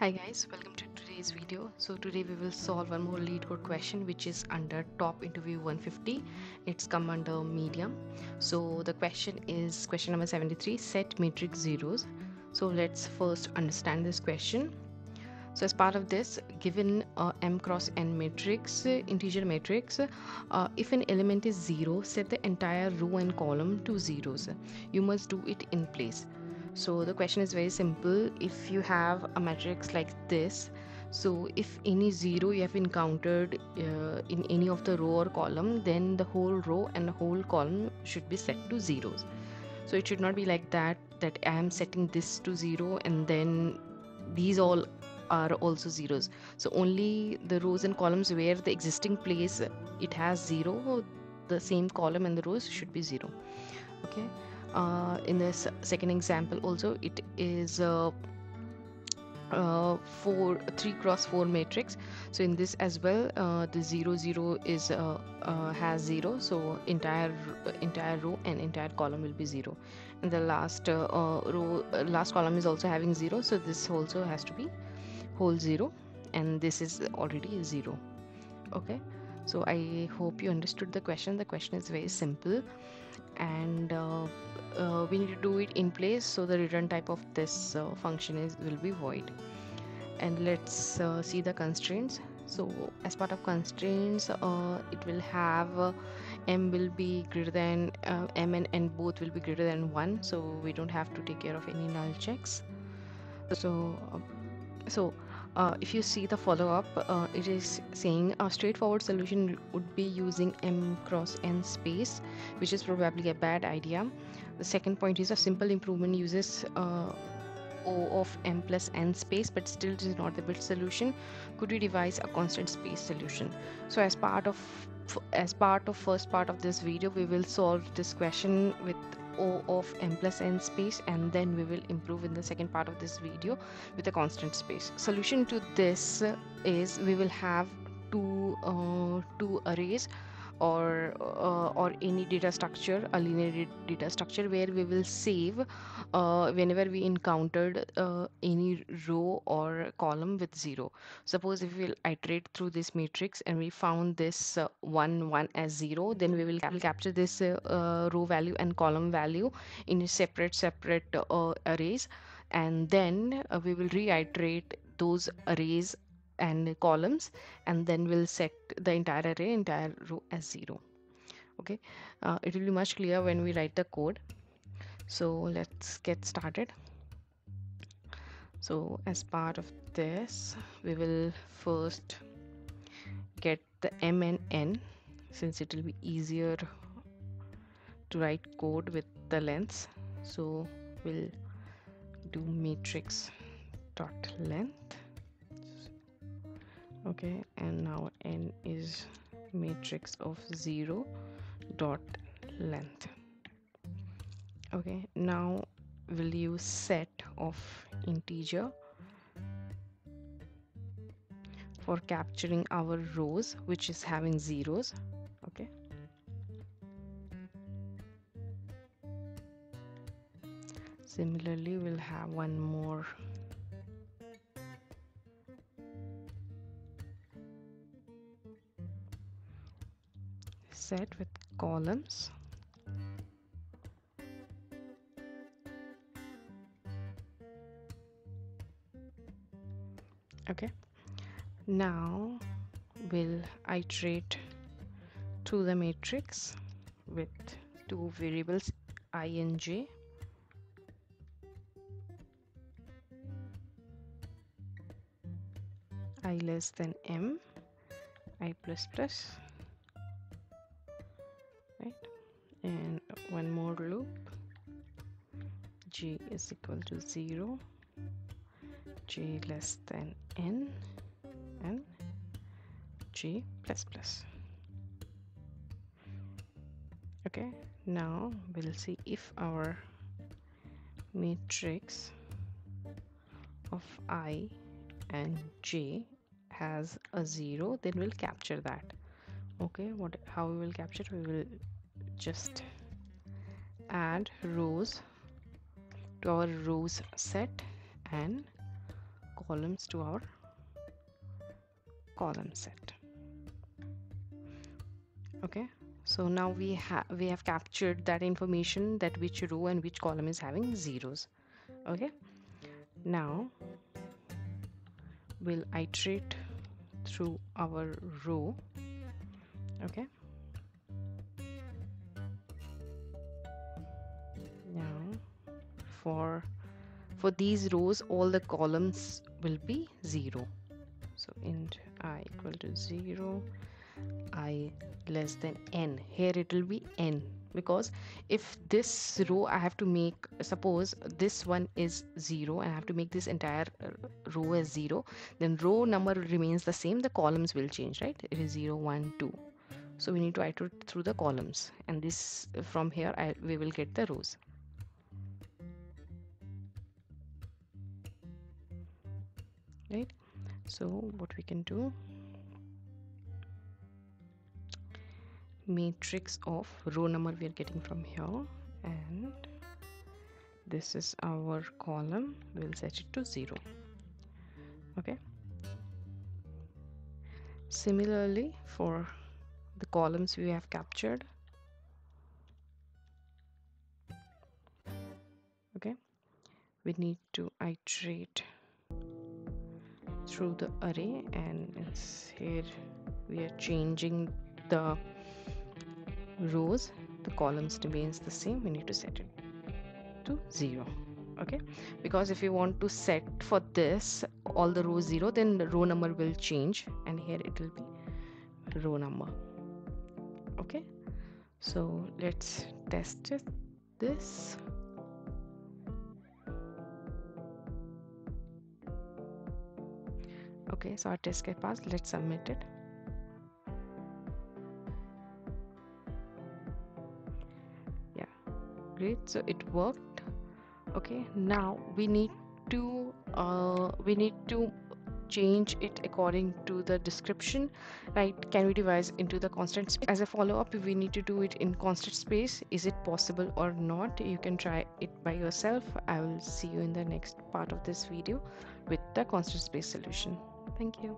Hi guys, welcome to today's video. So today we will solve one more LeetCode question which is under top interview 150. It's come under medium. So the question is question number 73 set matrix zeros. So let's first understand this question. So as part of this, given m cross n matrix, integer matrix, uh, if an element is zero, set the entire row and column to zeros. You must do it in place so the question is very simple. If you have a matrix like this so if any zero you have encountered uh, in any of the row or column then the whole row and the whole column should be set to zeros. So it should not be like that that i am setting this to zero and then these all are also zeros. So only the rows and columns where the existing place it has zero the same column and the rows should be zero. Okay uh, in this second example also it is uh, uh, four three cross four matrix. So in this as well uh, the zero zero is uh, uh, has zero. So entire entire row and entire column will be zero. And the last uh, uh, row last column is also having zero. So this also has to be whole zero. And this is already zero. Okay? So i hope you understood the question. The question is very simple. And uh, uh, we need to do it in place so the return type of this uh, function is will be void. And let's uh, see the constraints. So as part of constraints uh, it will have uh, m will be greater than m and n both will be greater than 1 so we don't have to take care of any null checks. So so uh, if you see the follow-up uh, it is saying a straightforward solution would be using m cross n space which is probably a bad idea. The second point is a simple improvement uses uh, O of m plus n space but still is not the best solution. Could we devise a constant space solution? So as part of as part of first part of this video we will solve this question with O of m plus n space and then we will improve in the second part of this video with a constant space. Solution to this is we will have two, uh, two arrays or uh, or any data structure a linear data structure where we will save uh, whenever we encountered uh, any row or column with zero. Suppose if we'll iterate through this matrix and we found this uh, one one as zero then we will cap capture this uh, uh, row value and column value in separate separate arrays. And then we will reiterate those arrays and columns and then we'll set the entire array entire row as zero. Okay? Uh, it will be much clearer when we write the code. So let's get started. So as part of this we will first get the m and n since it will be easier to write code with the lengths. So we'll do matrix dot length okay and now n is matrix of 0 dot length. Okay now we'll use set of integer for capturing our rows which is having zeros okay? Similarly we'll have one more set with columns. Okay. Now we'll iterate to the matrix with two variables i and j. I less than m i plus plus one more loop. G is equal to 0 g less than n and g plus plus. Okay now we'll see if our matrix of i and j has a zero then we'll capture that. Okay what how we will capture? We will just add rows to our rows set and columns to our column set. Okay so now we have we have captured that information that which row and which column is having zeros. Okay now we'll iterate through our row. Okay for for these rows all the columns will be 0 so int i equal to 0 i less than n. Here it will be n because if this row I have to make suppose this one is 0 and I have to make this entire uh, row as 0 then row number remains the same. The columns will change right? It is 0 1 2 so we need to iterate through the columns and this from here I, we will get the rows right? So what we can do? Matrix of row number we are getting from here and this is our column. We'll set it to 0 okay? Similarly for the columns we have captured okay? We need to iterate through the array and it's here we are changing the rows the columns remains the same we need to set it to 0 okay? Because if you want to set for this all the rows 0 then the row number will change and here it will be row number okay? So let's test this okay so our test get passed let's submit it. Yeah, great. So it worked. Okay now we need to uh, we need to change it according to the description right? Can we devise into the constant space as a follow-up we need to do it in constant space. Is it possible or not? You can try it by yourself. I will see you in the next part of this video with the constant space solution thank you